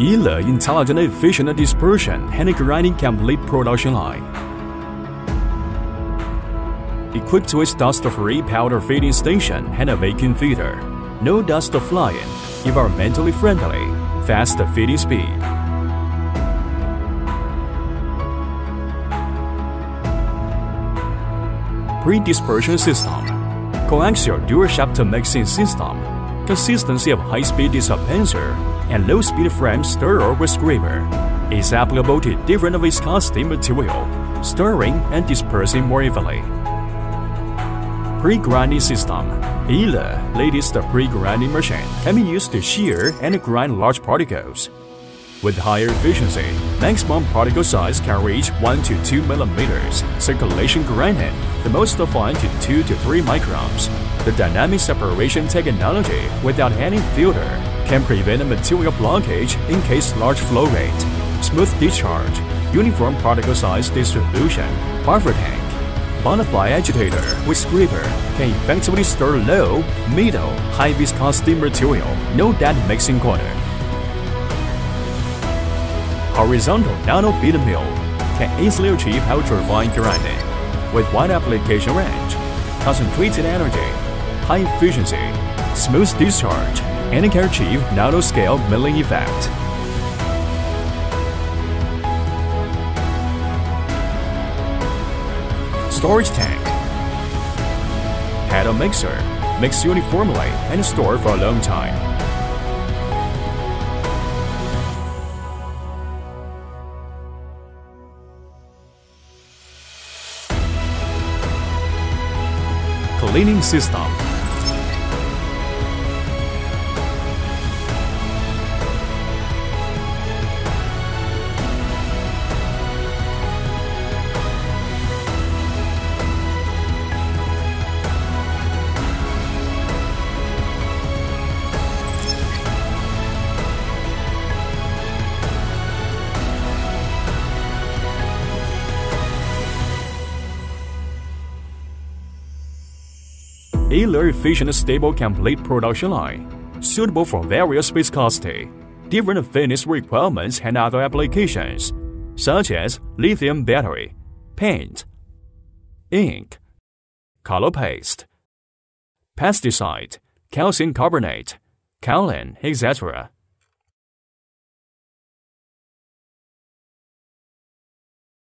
ELE Intelligent Efficient Dispersion and Grinding Complete Production Line. Equipped with dust-free powder feeding station and a vacuum feeder. No dust flying, environmentally friendly, fast feeding speed. Pre-dispersion system. Coaxial dual shaft mixing system. Consistency of high-speed disperser and low-speed frame stirrer with scraper is applicable to different viscosity material, stirring and dispersing more evenly. Pre-grinding system. ELE latest pre-grinding machine can be used to shear and grind large particles. With higher efficiency, maximum particle size can reach 1 to 2 millimeters. Circulation grinding, the most fine to 2 to 3 microns. The dynamic separation technology without any filter can prevent a material blockage in case large flow rate, smooth discharge, uniform particle size distribution, buffer tank, butterfly agitator with scraper can effectively stir low, middle, high viscosity material, no dead mixing corner. Horizontal nano bead mill can easily achieve ultra-fine grinding with wide application range, concentrated energy, high efficiency, smooth discharge, and can achieve nanoscale milling effect. Storage tank. Pedal mixer. Mix uniformly and store for a long time. Cleaning system. ELE efficient stable complete production line, suitable for various viscosity, different fitness requirements and other applications, such as lithium battery, paint, ink, color paste, pesticide, calcium carbonate, kaolin, etc.